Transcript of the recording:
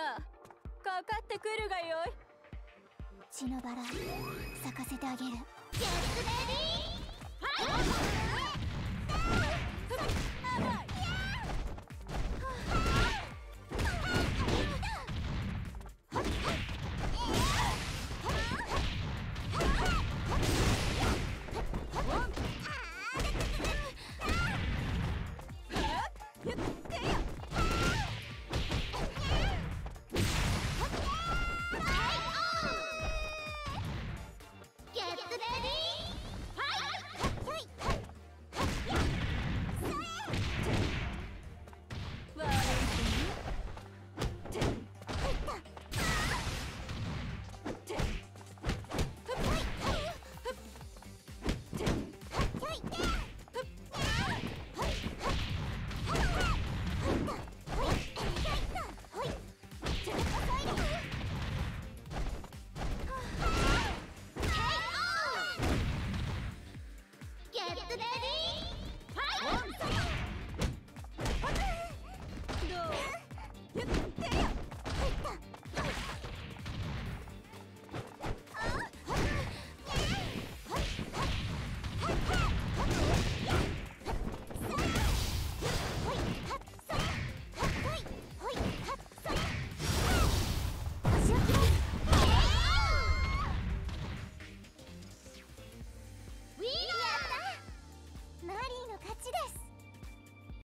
さあかかってくるがよい。血のバラ咲かせてあげる。やっ Hit